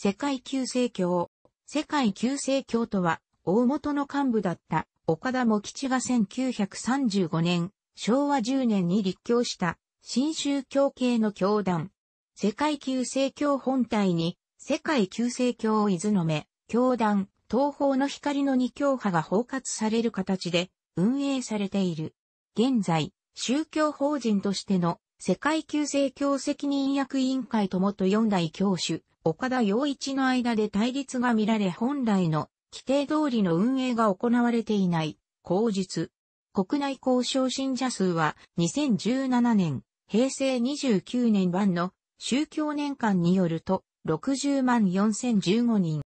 世界旧世教。世界旧世教とは、大元の幹部だった岡田茂吉が1935年、昭和10年に立教した新宗教系の教団。世界旧世教本体に、世界旧世教伊豆の目、教団、東方の光の二教派が包括される形で運営されている。現在、宗教法人としての世界旧世教責任役委員会と元四代教主、岡田洋一の間で対立が見られ本来の規定通りの運営が行われていない、口述。国内交渉信者数は2017年、平成29年版の宗教年間によると60万4015人。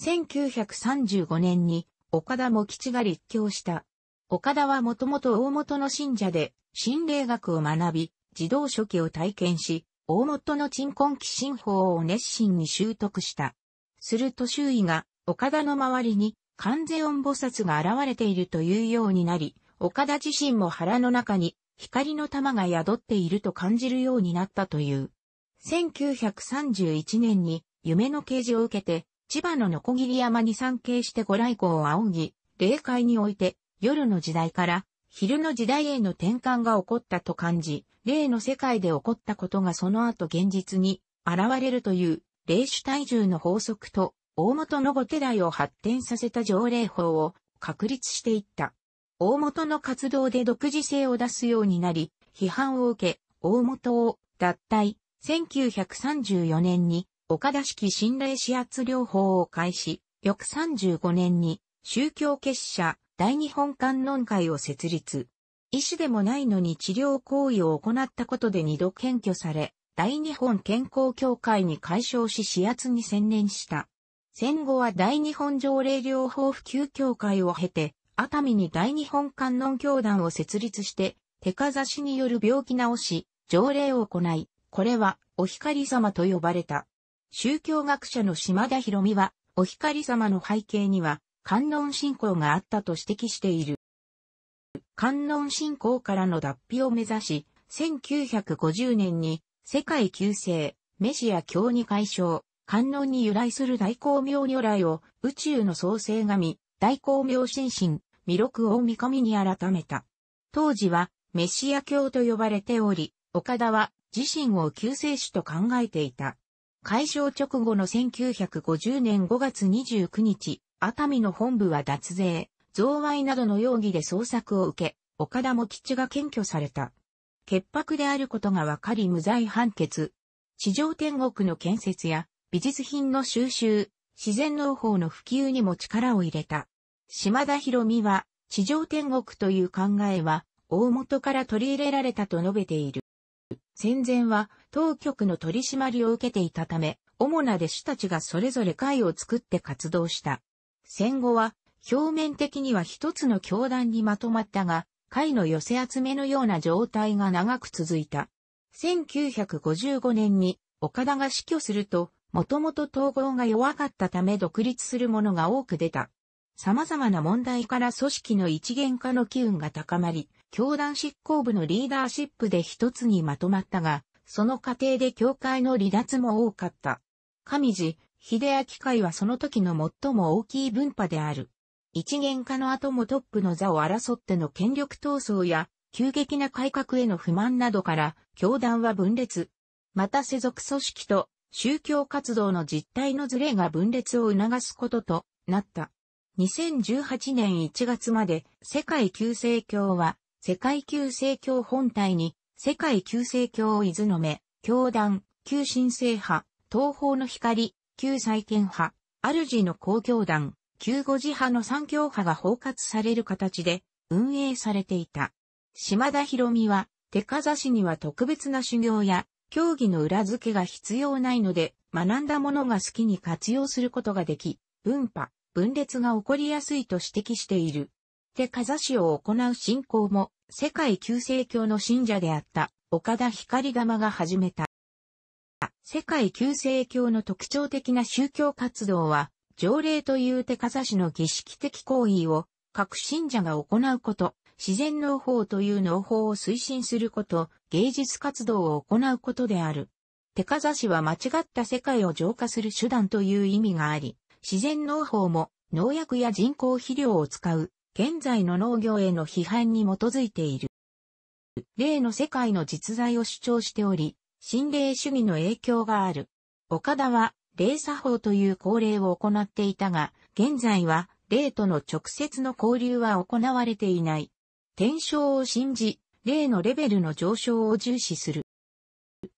1935年に岡田茂吉が立教した。岡田はもともと大元の信者で、心霊学を学び、自動書記を体験し、大元の鎮魂気心法を熱心に習得した。すると周囲が、岡田の周りに、観世音菩薩が現れているというようになり、岡田自身も腹の中に光の玉が宿っていると感じるようになったという。1931年に夢の啓示を受けて、千葉のノコギリ山に参詣してご来光を仰ぎ、霊界において夜の時代から昼の時代への転換が起こったと感じ、霊の世界で起こったことがその後現実に現れるという霊主体重の法則と大元の後手代を発展させた条例法を確立していった。大元の活動で独自性を出すようになり、批判を受け、大元を脱退。1934年に岡田式心霊指圧療法を開始。翌35年に宗教結社大日本観音会を設立。医師でもないのに治療行為を行ったことで二度検挙され、大日本健康協会に解消し指圧に専念した。戦後は大日本条例療法普及協会を経て、熱海に大日本観音教団を設立して、手かざしによる病気治し、条例を行い、これは、お光様と呼ばれた。宗教学者の島田博美は、お光様の背景には、観音信仰があったと指摘している。観音信仰からの脱皮を目指し、1950年に世界旧世、メシア教に解消、観音に由来する大光明如来を宇宙の創生神、大光明神神、弥勒大神に改めた。当時はメシア教と呼ばれており、岡田は自身を救世主と考えていた。解消直後の1950年5月29日、熱海の本部は脱税、贈賄などの容疑で捜索を受け、岡田も吉が検挙された。潔白であることが分かり無罪判決。地上天国の建設や美術品の収集、自然農法の普及にも力を入れた。島田博美は、地上天国という考えは、大元から取り入れられたと述べている。戦前は、当局の取り締まりを受けていたため、主な弟子たちがそれぞれ会を作って活動した。戦後は表面的には一つの教団にまとまったが、会の寄せ集めのような状態が長く続いた。1955年に岡田が死去すると、もともと統合が弱かったため独立するものが多く出た。様々な問題から組織の一元化の機運が高まり、教団執行部のリーダーシップで一つにまとまったが、その過程で教会の離脱も多かった。上地、秀明会はその時の最も大きい分派である。一元化の後もトップの座を争っての権力闘争や、急激な改革への不満などから、教団は分裂。また世俗組織と宗教活動の実態のズレが分裂を促すこととなった。2018年1月まで世界旧世教は世界旧世教本体に世界旧世教伊豆の目、教団、旧神聖派、東方の光、旧再建派、主の公共団、旧五次派の三教派が包括される形で運営されていた。島田博美は、手かざしには特別な修行や競技の裏付けが必要ないので、学んだものが好きに活用することができ、分派、分裂が起こりやすいと指摘している。手かざしを行う信仰も、世界旧世教の信者であった岡田光玉が始めた。世界旧世教の特徴的な宗教活動は、条例という手かざしの儀式的行為を各信者が行うこと、自然農法という農法を推進すること、芸術活動を行うことである。手かざしは間違った世界を浄化する手段という意味があり、自然農法も農薬や人工肥料を使う現在の農業への批判に基づいている。例の世界の実在を主張しており、心霊主義の影響がある。岡田は、霊作法という恒例を行っていたが、現在は、霊との直接の交流は行われていない。天正を信じ、霊のレベルの上昇を重視する。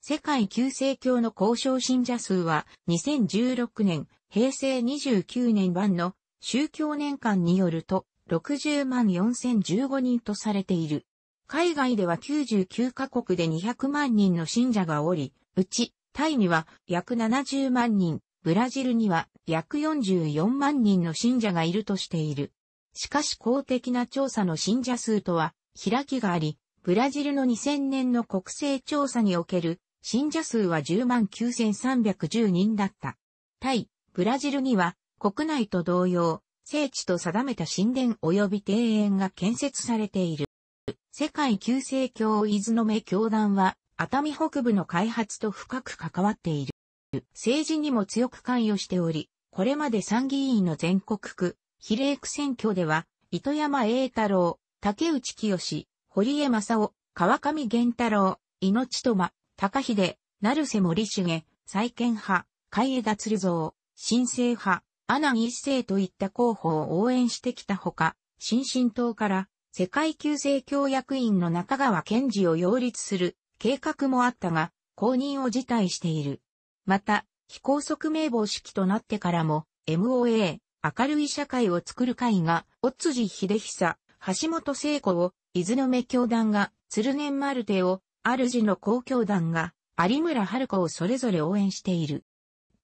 世界旧世教の交渉信者数は2016年、平成29年版の宗教年間によると60万4015人とされている。海外では99カ国で200万人の信者がおり、うち、タイには約70万人、ブラジルには約44万人の信者がいるとしている。しかし公的な調査の信者数とは開きがあり、ブラジルの2000年の国勢調査における信者数は10万9310人だった。タイ、ブラジルには国内と同様、聖地と定めた神殿及び庭園が建設されている。世界旧世教伊豆の目教団は、熱海北部の開発と深く関わっている。政治にも強く関与しており、これまで参議院の全国区、比例区選挙では、糸山栄太郎、竹内清、堀江正夫、川上源太郎、命と高秀、成瀬森重、再建派、海江田鶴蔵、新生派、阿南一世といった候補を応援してきたほか、新進党から世界旧世協役員の中川健二を擁立する計画もあったが、公認を辞退している。また、非高速名簿式となってからも、MOA、明るい社会を作る会が、おつじ秀久、橋本聖子を、伊豆の目教団が、鶴源丸手を、主の公共団が、有村春子をそれぞれ応援している。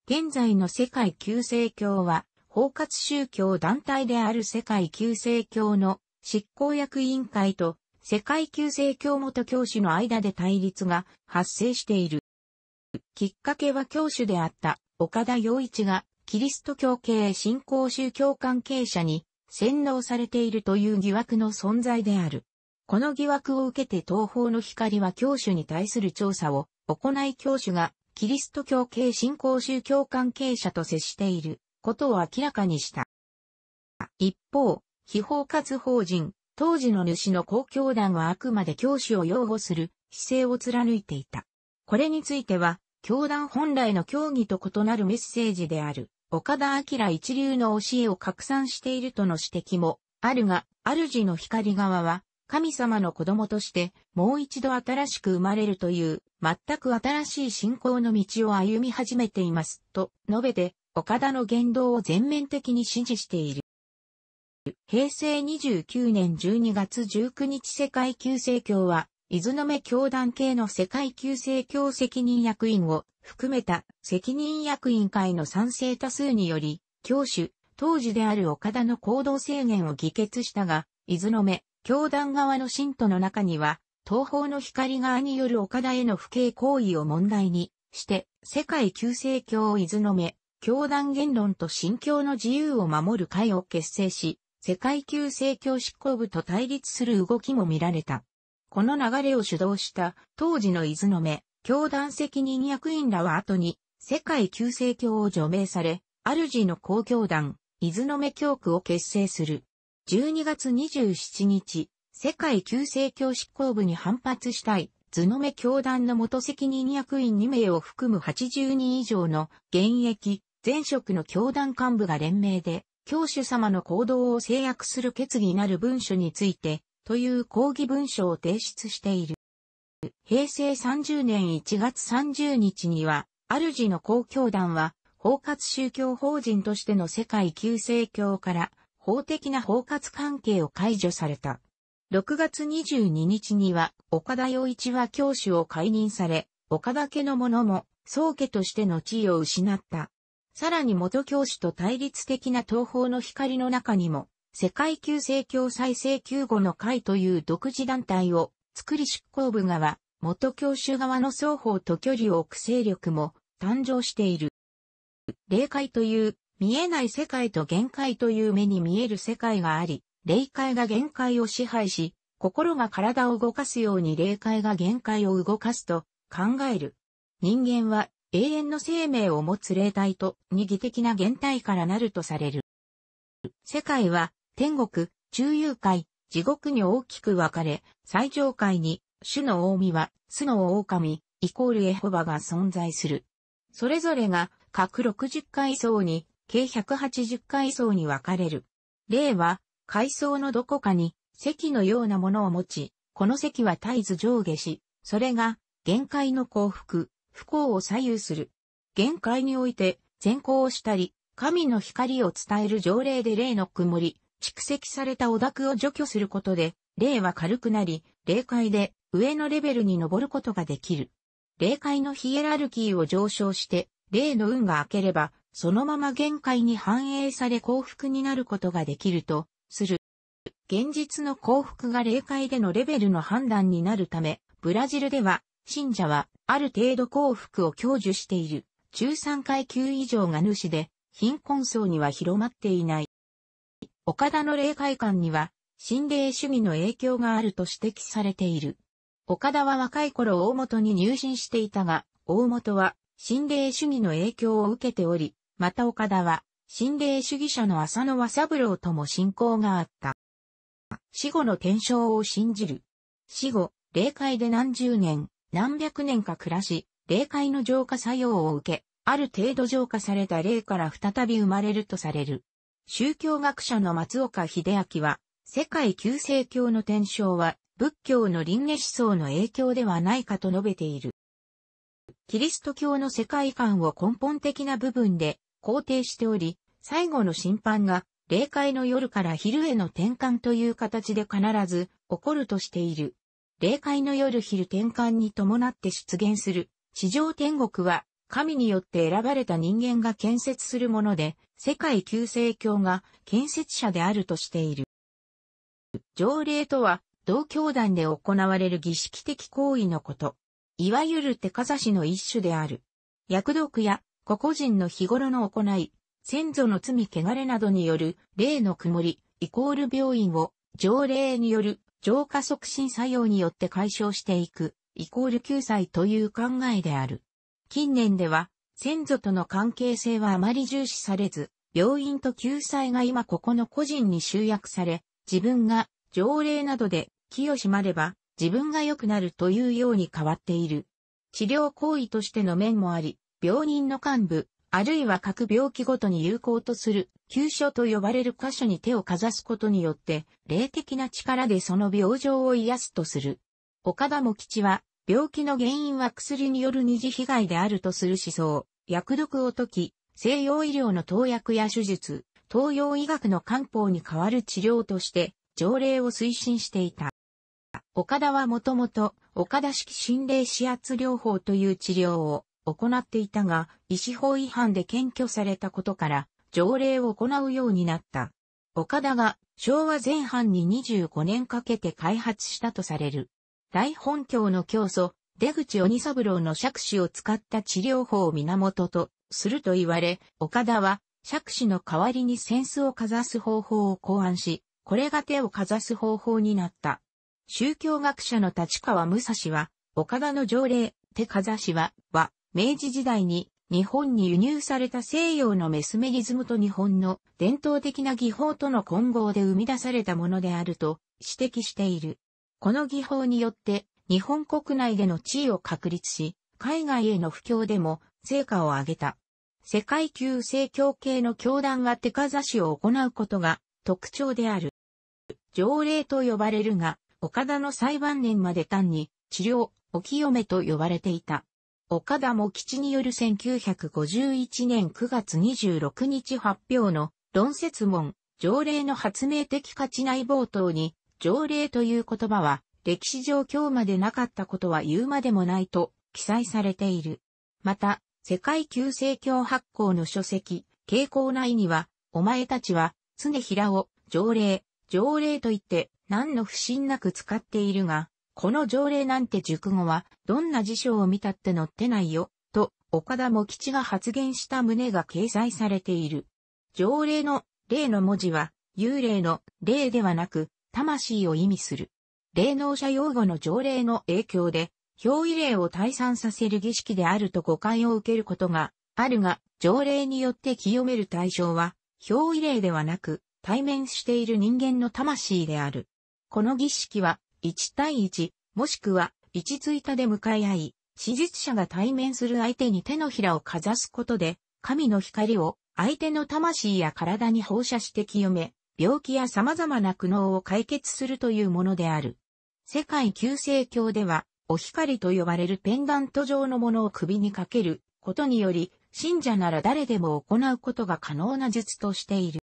現在の世界旧世教は、包括宗教団体である世界旧世教の執行役委員会と世界旧世教元教師の間で対立が発生している。きっかけは教師であった岡田洋一がキリスト教系信仰宗教関係者に洗脳されているという疑惑の存在である。この疑惑を受けて東方の光は教主に対する調査を行い教主がキリスト教系信仰宗教関係者と接していることを明らかにした。一方、非法活法人、当時の主の公共団はあくまで教師を擁護する姿勢を貫いていた。これについては、教団本来の教義と異なるメッセージである、岡田明一流の教えを拡散しているとの指摘もあるが、主の光側は、神様の子供としてもう一度新しく生まれるという全く新しい信仰の道を歩み始めていますと述べて岡田の言動を全面的に支持している。平成29年12月19日世界旧正教は伊豆の目教団系の世界旧正教責任役員を含めた責任役員会の賛成多数により教主当時である岡田の行動制限を議決したが伊豆の目教団側の信徒の中には、東方の光側による岡田への不敬行為を問題にして、世界旧世教を伊豆の目、教団言論と信教の自由を守る会を結成し、世界旧世教執行部と対立する動きも見られた。この流れを主導した当時の伊豆の目、教団責任役員らは後に世界旧世教を除名され、主の公共団、伊豆の目教区を結成する。12月27日、世界旧正教執行部に反発したい、図の目教団の元責任役員2名を含む80人以上の現役、前職の教団幹部が連名で、教主様の行動を制約する決議なる文書について、という抗議文書を提出している。平成30年1月30日には、主の公共団は、包括宗教法人としての世界旧正教から法的な包括関係を解除された。6月22日には、岡田洋一は教師を解任され、岡田家の者も、宗家としての地位を失った。さらに元教師と対立的な東方の光の中にも、世界旧正教再生救護の会という独自団体を作り執行部側、元教師側の双方と距離を置く勢力も誕生している。霊界という見えない世界と限界という目に見える世界があり、霊界が限界を支配し、心が体を動かすように霊界が限界を動かすと考える。人間は永遠の生命を持つ霊体と二義的な現体からなるとされる。世界は天国、中遊界、地獄に大きく分かれ、最上界に主の大は、巣の狼、イコールエホバが存在する。それぞれが各60階層に、計180階層に分かれる。例は、階層のどこかに、席のようなものを持ち、この席は絶えず上下し、それが、限界の幸福、不幸を左右する。限界において、善行をしたり、神の光を伝える条例で霊の曇り、蓄積されたお濁を除去することで、霊は軽くなり、霊界で上のレベルに登ることができる。霊界のヒエラルキーを上昇して、霊の運が明ければ、そのまま限界に反映され幸福になることができると、する。現実の幸福が霊界でのレベルの判断になるため、ブラジルでは、信者は、ある程度幸福を享受している。中産階級以上が主で、貧困層には広まっていない。岡田の霊界観には、心霊主義の影響があると指摘されている。岡田は若い頃大本に入信していたが、大本は心霊主義の影響を受けており、また岡田は心霊主義者の浅野和三郎とも信仰があった。死後の天正を信じる。死後、霊界で何十年、何百年か暮らし、霊界の浄化作用を受け、ある程度浄化された霊から再び生まれるとされる。宗教学者の松岡秀明は、世界旧世教の天正は、仏教の輪廻思想の影響ではないかと述べている。キリスト教の世界観を根本的な部分で肯定しており、最後の審判が霊界の夜から昼への転換という形で必ず起こるとしている。霊界の夜昼転換に伴って出現する地上天国は神によって選ばれた人間が建設するもので、世界旧世教が建設者であるとしている。条例とは同教団で行われる儀式的行為のこと。いわゆる手かざしの一種である。薬毒や個々人の日頃の行い、先祖の罪汚れなどによる霊の曇り、イコール病院を条例による浄化促進作用によって解消していく、イコール救済という考えである。近年では、先祖との関係性はあまり重視されず、病院と救済が今ここの個人に集約され、自分が条例などで気を締まれば自分が良くなるというように変わっている。治療行為としての面もあり、病人の幹部、あるいは各病気ごとに有効とする、急所と呼ばれる箇所に手をかざすことによって、霊的な力でその病状を癒すとする。岡田茂吉は、病気の原因は薬による二次被害であるとする思想、薬毒を解き、西洋医療の投薬や手術、東洋医学の漢方に代わる治療として、条例を推進していた。岡田はもともと岡田式心霊指圧療法という治療を行っていたが、医師法違反で検挙されたことから条例を行うようになった。岡田が昭和前半に25年かけて開発したとされる。大本教の教祖、出口鬼三郎の杓子を使った治療法を源とすると言われ、岡田は杓子の代わりに扇子をかざす方法を考案し、これが手をかざす方法になった。宗教学者の立川武蔵は、岡田の条例、手かざしは、は、明治時代に日本に輸入された西洋のメスメリズムと日本の伝統的な技法との混合で生み出されたものであると指摘している。この技法によって日本国内での地位を確立し、海外への布教でも成果を上げた。世界級正教系の教団が手かざしを行うことが特徴である。条例と呼ばれるが、岡田の裁判年まで単に治療、お清めと呼ばれていた。岡田も吉による1951年9月26日発表の論説文、条例の発明的価値内冒頭に、条例という言葉は歴史上今日までなかったことは言うまでもないと記載されている。また、世界旧世教発行の書籍、傾向内には、お前たちは、常平を、条例、条例と言って何の不審なく使っているが、この条例なんて熟語はどんな辞書を見たって載ってないよ、と岡田茂吉が発言した旨が掲載されている。条例の霊の文字は幽霊の霊ではなく魂を意味する。霊能者用語の条例の影響で表慰霊を退散させる儀式であると誤解を受けることがあるが、条例によって清める対象は、表慰霊ではなく、対面している人間の魂である。この儀式は、1対1、もしくは、1追多で向かい合い、史実者が対面する相手に手のひらをかざすことで、神の光を相手の魂や体に放射して清め、病気や様々な苦悩を解決するというものである。世界救世教では、お光と呼ばれるペンダント状のものを首にかけることにより、信者なら誰でも行うことが可能な術としている。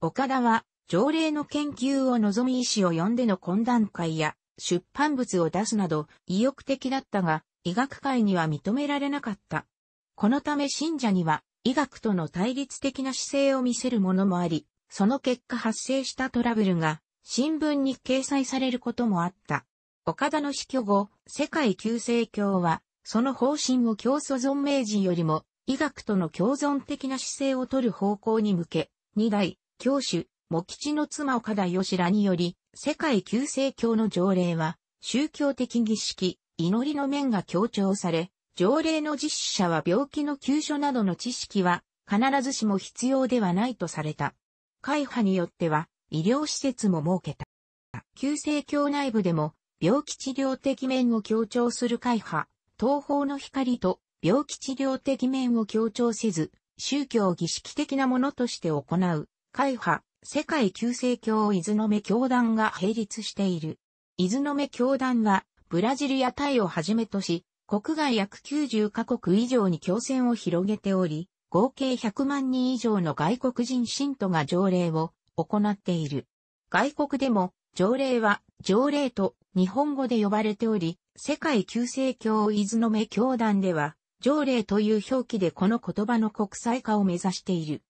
岡田は、条例の研究を望み医師を呼んでの懇談会や出版物を出すなど意欲的だったが、医学界には認められなかった。このため信者には医学との対立的な姿勢を見せるものもあり、その結果発生したトラブルが新聞に掲載されることもあった。岡田の死去後、世界救世教は、その方針を教祖存命時よりも、医学との共存的な姿勢を取る方向に向け、二代、教主、茂吉の妻岡田義らにより、世界救世教の条例は、宗教的儀式、祈りの面が強調され、条例の実施者は病気の急所などの知識は必ずしも必要ではないとされた。会派によっては医療施設も設けた。旧世教内部でも病気治療的面を強調する会派、東方の光と病気治療的面を強調せず、宗教儀式的なものとして行う会派、世界旧世教伊豆の目教団が並立している。伊豆の目教団はブラジルやタイをはじめとし、国外約90カ国以上に教戦を広げており、合計100万人以上の外国人信徒が条例を行っている。外国でも条例は条例と日本語で呼ばれており、世界旧世教伊豆の目教団では条例という表記でこの言葉の国際化を目指している。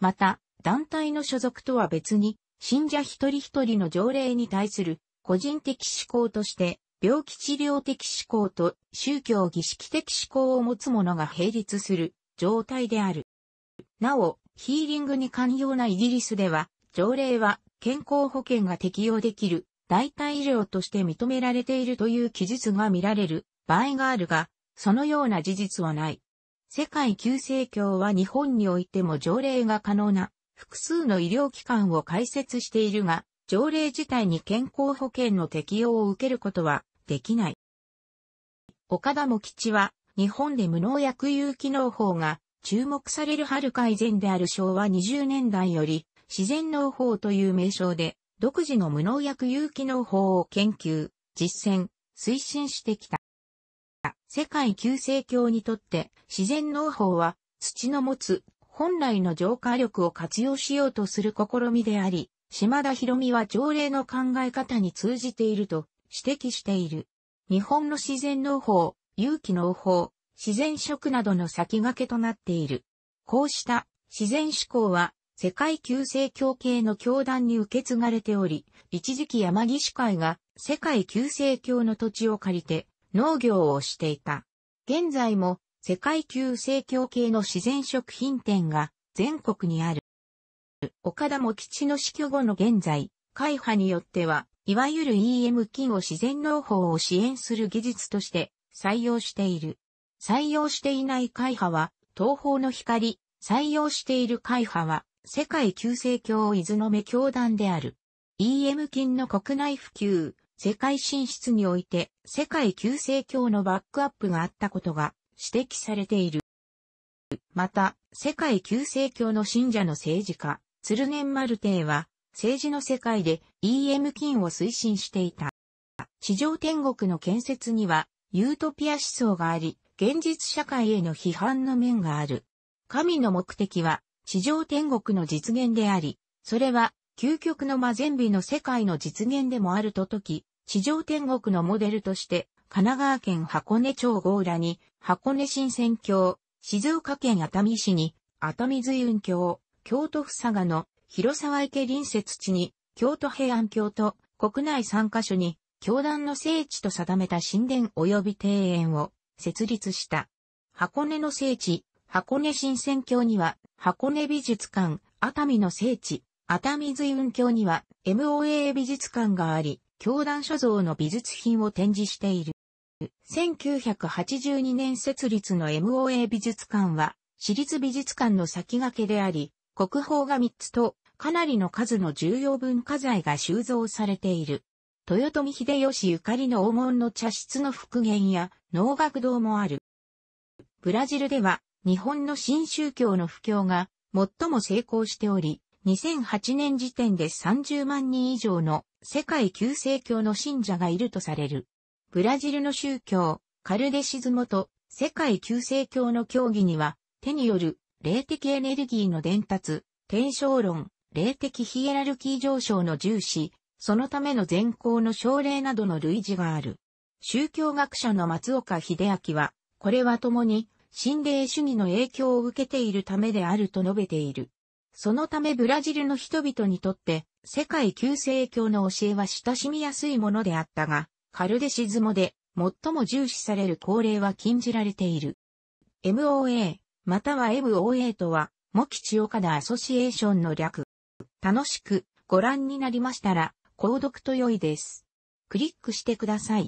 また、団体の所属とは別に、信者一人一人の条例に対する個人的思考として病気治療的思考と宗教儀式的思考を持つ者が並立する状態である。なお、ヒーリングに寛容なイギリスでは、条例は健康保険が適用できる代替医療として認められているという記述が見られる場合があるが、そのような事実はない。世界救世教は日本においても条例が可能な複数の医療機関を開設しているが、条例自体に健康保険の適用を受けることはできない。岡田も吉は、日本で無農薬有機農法が注目されるはるか以前である昭和20年代より、自然農法という名称で、独自の無農薬有機農法を研究、実践、推進してきた。世界救世教にとって自然農法は土の持つ本来の浄化力を活用しようとする試みであり、島田博美は条例の考え方に通じていると指摘している。日本の自然農法、有機農法、自然食などの先駆けとなっている。こうした自然思考は世界旧世教系の教団に受け継がれており、一時期山岸会が世界旧世教の土地を借りて農業をしていた。現在も世界旧世教系の自然食品店が全国にある。岡田も吉の死去後の現在、会派によってはいわゆる EM 菌を自然農法を支援する技術として採用している。採用していない会派は東方の光、採用している会派は世界救世教伊豆の目教団である。EM 菌の国内普及、世界進出において世界救世教のバックアップがあったことが指摘されている。また、世界救世教の信者の政治家、鶴年丸帝は、政治の世界で EM 金を推進していた。地上天国の建設にはユートピア思想があり、現実社会への批判の面がある。神の目的は地上天国の実現であり、それは究極の魔全美の世界の実現でもあるととき、地上天国のモデルとして、神奈川県箱根町郷浦に、箱根新鮮郷、静岡県熱海市に、熱海随雲郷、京都府佐賀の広沢池隣接地に、京都平安京と国内3カ所に、教団の聖地と定めた神殿及び庭園を設立した。箱根の聖地、箱根新鮮郷には、箱根美術館、熱海の聖地、熱海随雲郷には、MOA 美術館があり、教団所蔵の美術品を展示している。1982年設立の MOA 美術館は、私立美術館の先駆けであり、国宝が3つと、かなりの数の重要文化財が収蔵されている。豊臣秀吉ゆかりの黄門の茶室の復元や能楽堂もある。ブラジルでは日本の新宗教の布教が最も成功しており、2008年時点で30万人以上の世界旧世教の信者がいるとされる。ブラジルの宗教、カルデシズモと世界旧世教の教義には、手による霊的エネルギーの伝達、天正論、霊的ヒエラルキー上昇の重視、そのための善行の奨励などの類似がある。宗教学者の松岡秀明は、これは共に、心霊主義の影響を受けているためであると述べている。そのためブラジルの人々にとって、世界旧世教の教えは親しみやすいものであったが、カルデシズモで最も重視される恒例は禁じられている。MOA、または MOA とは、モキチオカダアソシエーションの略。楽しくご覧になりましたら、購読と良いです。クリックしてください。